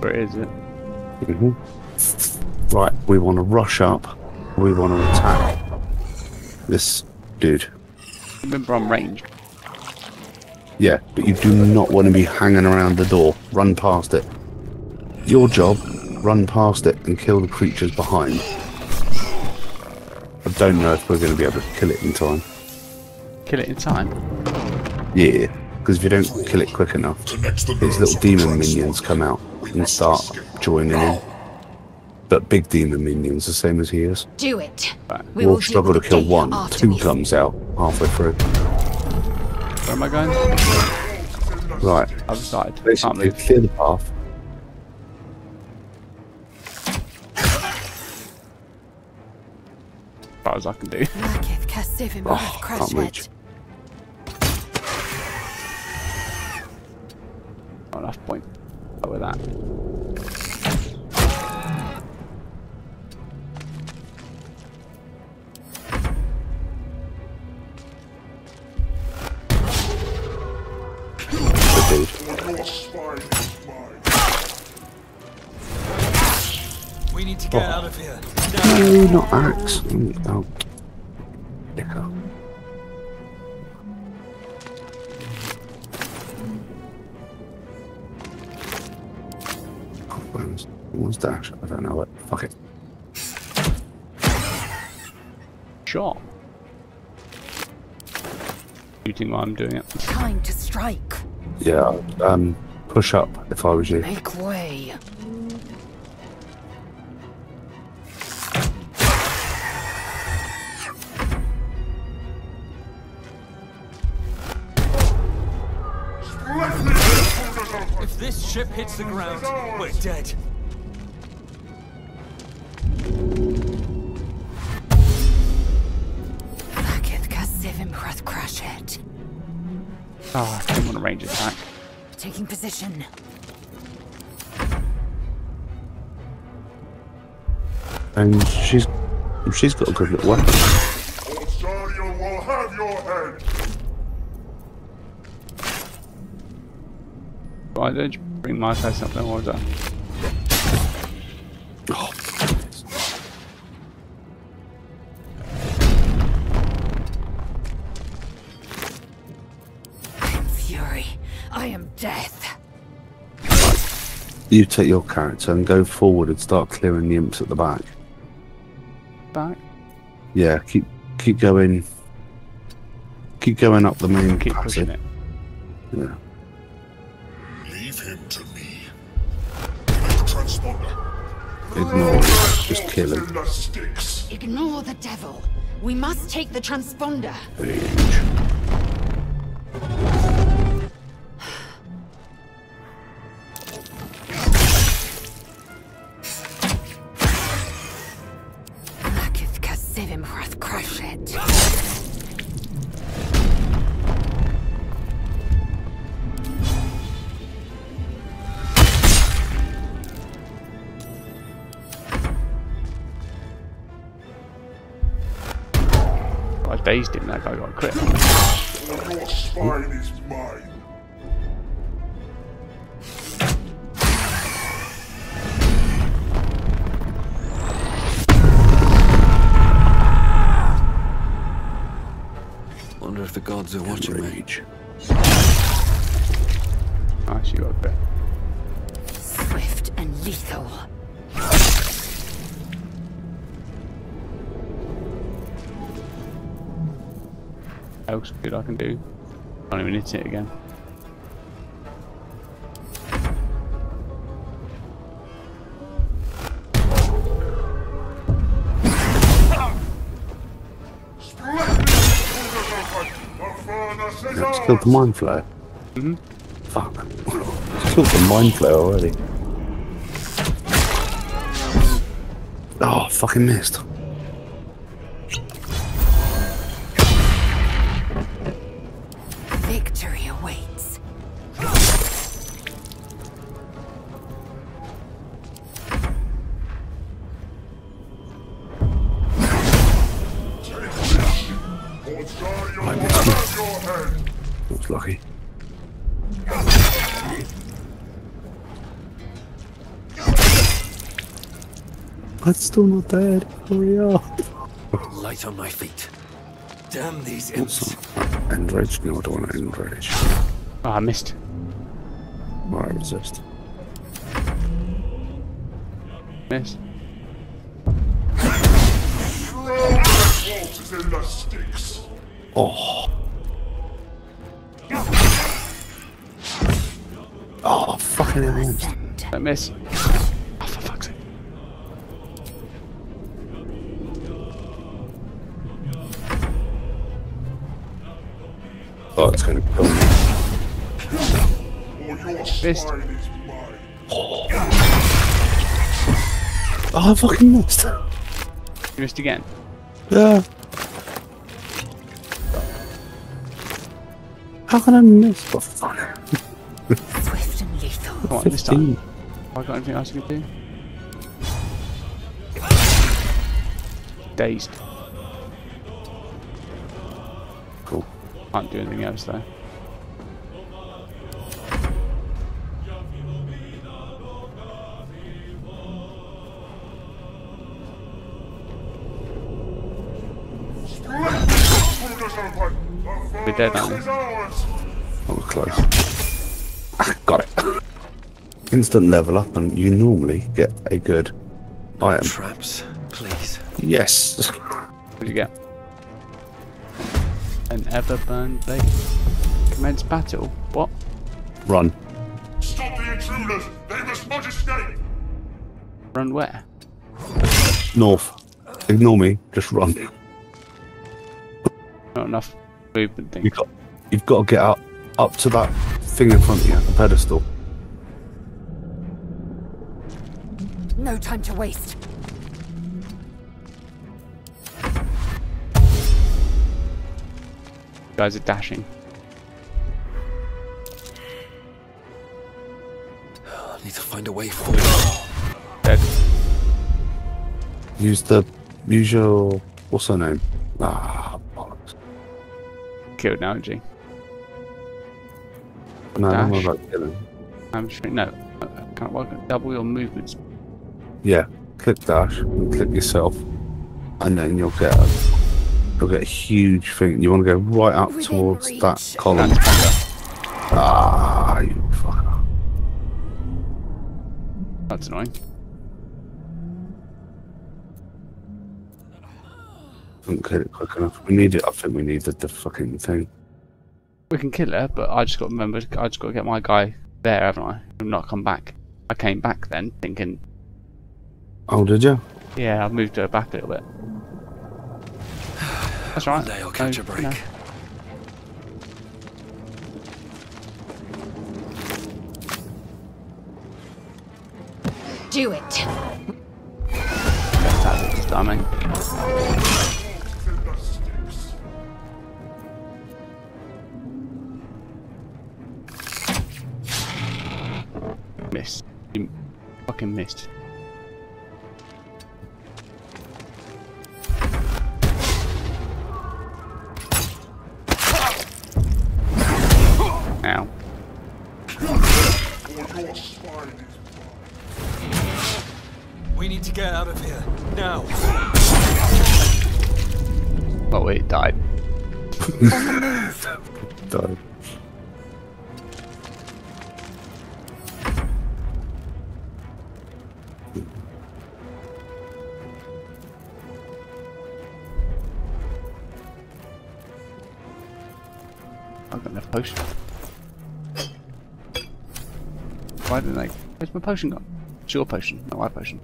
Where is it? hmm Right, we want to rush up. We want to attack this dude. Remember I'm ranged. Yeah, but you do not want to be hanging around the door. Run past it. Your job, run past it and kill the creatures behind. I don't know if we're going to be able to kill it in time. Kill it in time. Yeah, because if you don't kill it quick enough, these little demon minions come out and start joining in. But big demon minions, the same as he is. Do it. Right. We We'll struggle to kill one. Two Artemis. comes out halfway through. Where am I going? Right. Other side. Can't Basically, move. clear the path. As far as I can do. Lakith Oh, can't reach. Krashet. Not enough point. With that. We need to get oh. out of here. No, not axe. Oh. Dicker. Where's, where's Dash? I don't know it. Fuck it. Shot. Shooting while I'm doing it. Time to strike. Yeah, um, push up if I was you. Make way. If this ship hits the ground, we're dead. Taking position. And she's she's got a good little weapon. Osario will have your head! Why don't you bring my face up there? What was that? You take your character and go forward and start clearing the imps at the back. Back? Yeah, keep keep going. Keep going up the main Keep passage. pushing it. Yeah. Leave him to me. Make transponder. Ignore it. Just kill him. The. Ignore the devil. We must take the transponder. Rage. Your spine is mine. Wonder if the gods are watching me. Rage. Nice, ah, you got a. Swift and lethal. else good I can do. Can't even hit it again. Let's kill the mind flayer. Mm-hmm. Fuck. Let's kill the mind flayer already. Oh, fucking missed. Osario will have your head. Looks lucky. I'm still not dead. Hurry up. Light on my feet. Damn these imps. Enrage? No, I don't want to enrage. Oh, I missed. Alright, resist. Missed. Waltz is in the sticks. Oh. Fucking hell. Don't miss. Oh, for fuck's sake. Oh, it's gonna kill me. Or your Fist. spine. Oh, I fucking missed. You missed again. Yeah. How can I miss? What lethal. Come on, this time. Have I got anything else I can do? Dazed. Cool. Can't do anything else though. We're dead, aren't we? That was close. Ah, got it. Instant level up, and you normally get a good item. Traps, please. Yes. What did you get? An Everburn blade. Commence battle. What? Run. Stop the intruders! They must not escape! Run where? North. Ignore me. Just run. Not enough movement thing. You got. You've got to get up, up to that thing in front of you, the pedestal. No time to waste. guys are dashing. I need to find a way forward. Dead. Use the. Use your. What's her name? Ah, bollocks. Killed now, G. No, I'm not about killing. I'm sure. No. uh, Can't work. Double your movements. Yeah. Click dash and click yourself, and then you'll get. A, you'll get a huge thing. You want to go right up Within towards reach. that column. Transponder. Ah, you fucker. That's annoying. Couldn't get it quick enough. We need it. I think we needed the fucking thing. We can kill her, but I just got to remember. I just got to get my guy there, haven't I? And not come back. I came back then, thinking, Oh, did you? yeah, I've moved her back a little bit. That's right. One day I'll catch No, a break. no. Do it. That's how it We need to get out of here. Now. Oh wait, it died. Died. I've got enough potion. Why didn't I? Where's my potion gone? It's your potion, not my potion.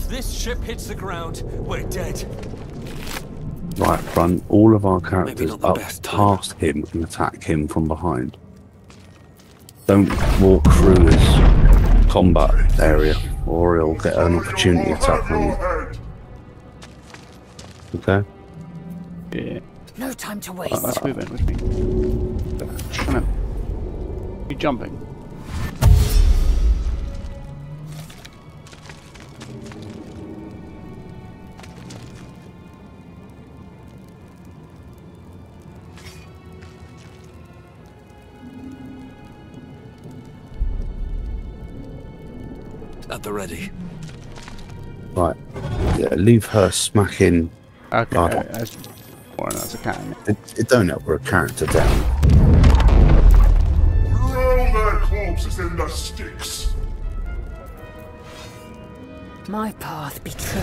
If this ship hits the ground, we're dead. Right, run all of our characters not up best time. past him and attack him from behind. Don't walk through his combat area, or he'll get an opportunity I'll attack on you. Okay? Yeah. No time to uh, waste. Let's move in with me. Come on. You jumping? At the ready. Right. Yeah, leave her smacking. Okay, Oh. that's more than that's a cat. isn't it? It, it don't help her character down. Throw their corpses in the Styx. My path be true.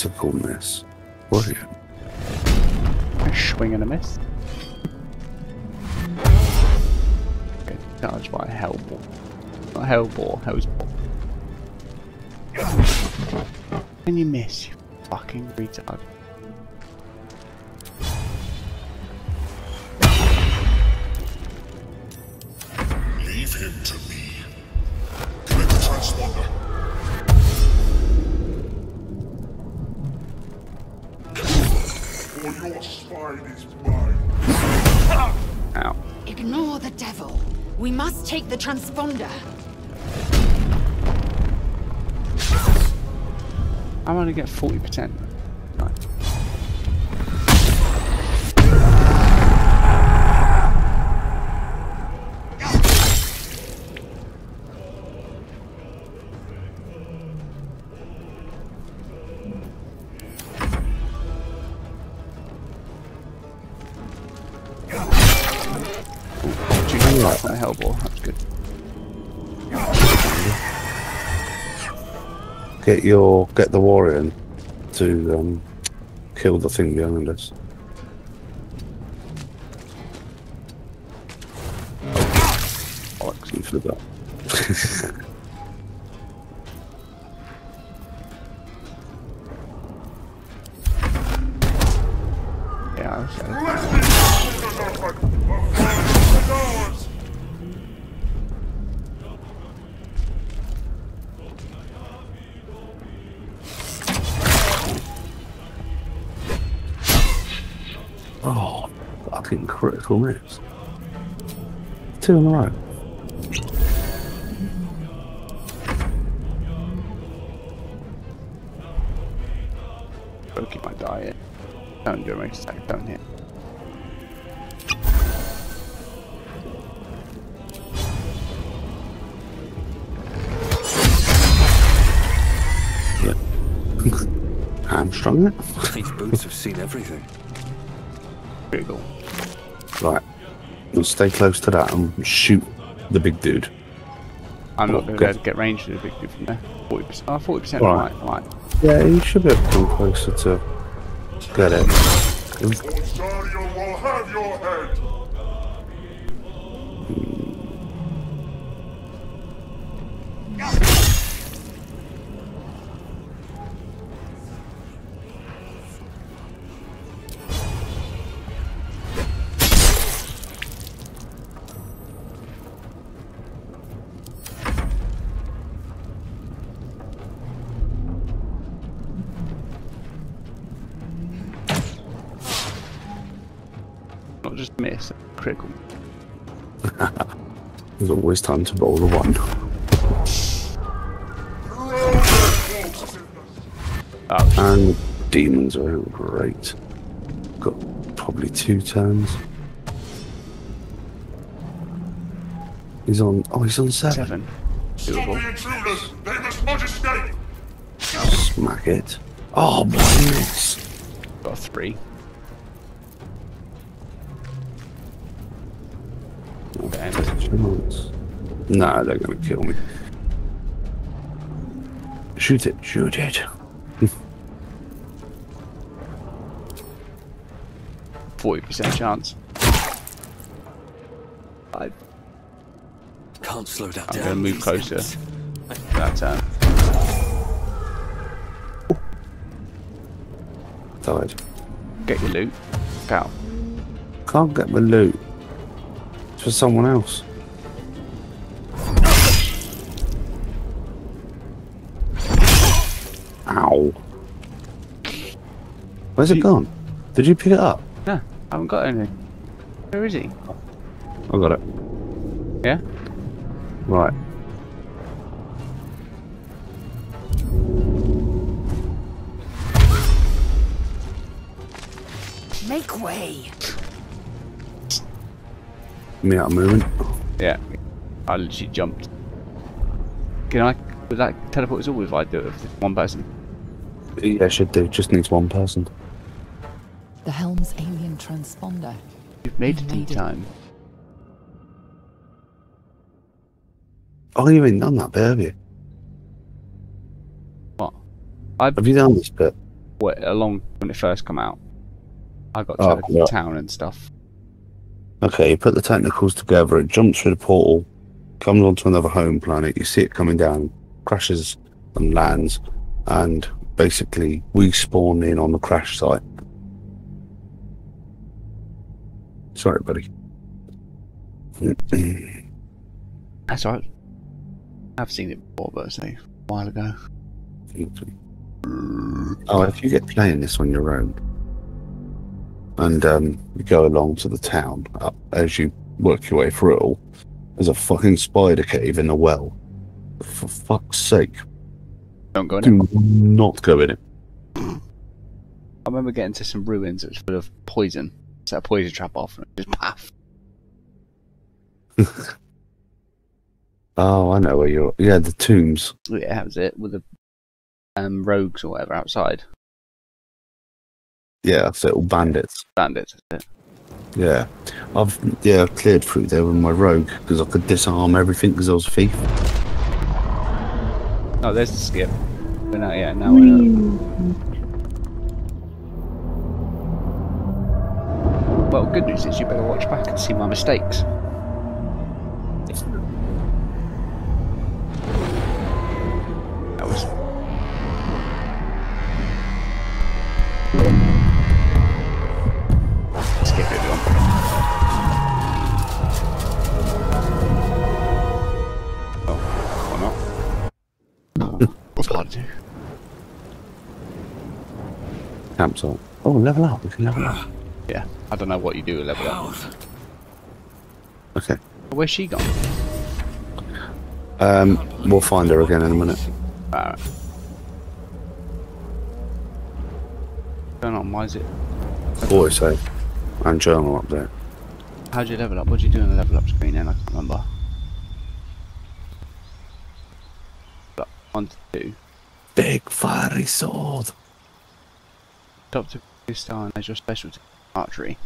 Critical miss. Brilliant. A swing and a miss. Get charged by a hellball. Not hellball, hellsball. Can you miss, you fucking retard? Spine is mine. Ow. Ignore the devil. We must take the transponder. I'm only get 40%. Ooh, Junior life on a hellball, that's good. Get your get the warrior in to um, kill the thing behind us. Bollocks, you forgot. Yeah, I was saying. Oh, fucking critical miss. Two in a row. Gotta keep my diet. Don't do a race attack, don't hit. Yeah. Hamstrung it. These boots have seen everything. Critical. Right. We'll stay close to that and shoot the big dude. I'm Oh, not going to be good. able to get range to the big dude from there. 40%. Oh, 40%. Alright. Right, right. Yeah, you should be able to come closer to get it. Not just miss, critical. There's always time to roll a one. Throw their corpses in the Oh, And demons are great. Got probably two turns. He's on. Oh, he's on seven. seven. Stop the intruders. They must escape. Smack it. Oh, one miss. Got a. Chance. No, they're gonna kill me. Shoot it, shoot it. Forty percent chance. I, Can't slow that I'm down. gonna move closer. That turn. Died. Get your loot. Pal. Can't get my loot. It's for someone else. Ow. Where's it You- gone? Did you pick it up? No, I haven't got anything. Where is he? I got it. Yeah? Right. Make way. Me out of movement. Yeah. I literally jumped. Can I would that teleport us all if I do it with one person? Yeah, should do. Just needs one person. The Helm's alien transponder. You've made it We've tea made it. time. Oh, you ain't done that bit, have you? What? I Have you done this bit? went along when it first come out. I got Oh, to the yeah. town and stuff. Okay, you put the technicals together, it jumps through the portal, comes onto another home planet, you see it coming down, crashes and lands, and basically we spawn in on the crash site. Sorry, buddy. That's right. I've seen it before, but it's a while ago. Oh, if you get playing this on your own, and um, you go along to the town, uh, as you work your way through it all, there's a fucking spider cave in a well. For fuck's sake, Don't go in it. not go in it. I remember getting to some ruins that was full of poison. Set a poison trap off and it just paff. Oh, I know where you're. Yeah, the tombs. Yeah, that was it. With the um, rogues or whatever outside. Yeah, that's it. All bandits. Bandits, that's it. Yeah, I've yeah cleared through there with my rogue because I could disarm everything because I was a thief. Oh, there's the skip. But now, yeah, now I know. Hmm. Well, good news is you better watch back and see my mistakes. Campsite. Oh, level up. We can level up. Yeah, I don't know what you do with level up. Okay. Where's she gone? Um, we'll find her again in a minute. Alright. Going on, why is it? Always say, and journal up there. How'd you level up? What'd you do on the level up screen then? I can't remember. But one to two. Big fiery sword. Two star as your specialty. Archery.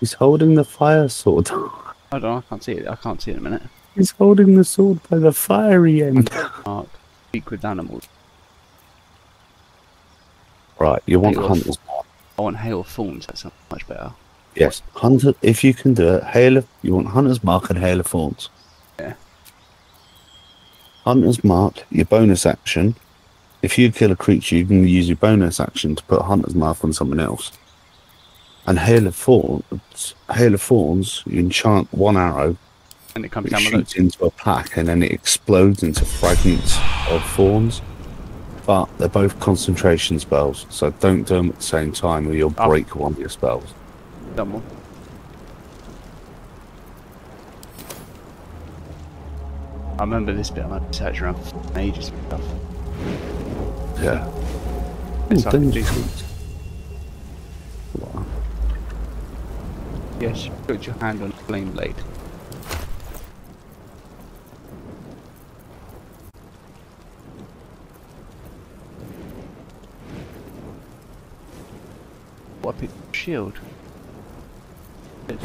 He's holding the fire sword. I don't know, I can't see it. I can't see it in a minute. He's holding the sword by the fiery end. Mark. Speak with animals. Right, you want Hail hunter's mark. I want hail of thorns, that sounds much better. Yes, hunter. If you can do it, hail of. You want hunter's mark and hail of thorns. Yeah. Hunter's mark, your bonus action. If you kill a creature, you can use your bonus action to put hunter's mark on someone else. And hail of thorns, hail of thorns, you enchant one arrow, And it comes it down shoots into a pack, and then it explodes into fragments of thorns. But they're both concentration spells, so don't do them at the same time, or you'll Oh. break one of your spells. Done one. I remember this bit, I to search around ages and stuff. Yeah. It's Ooh, a danger. Yes, put your hand on the flame blade. What a shield. Good.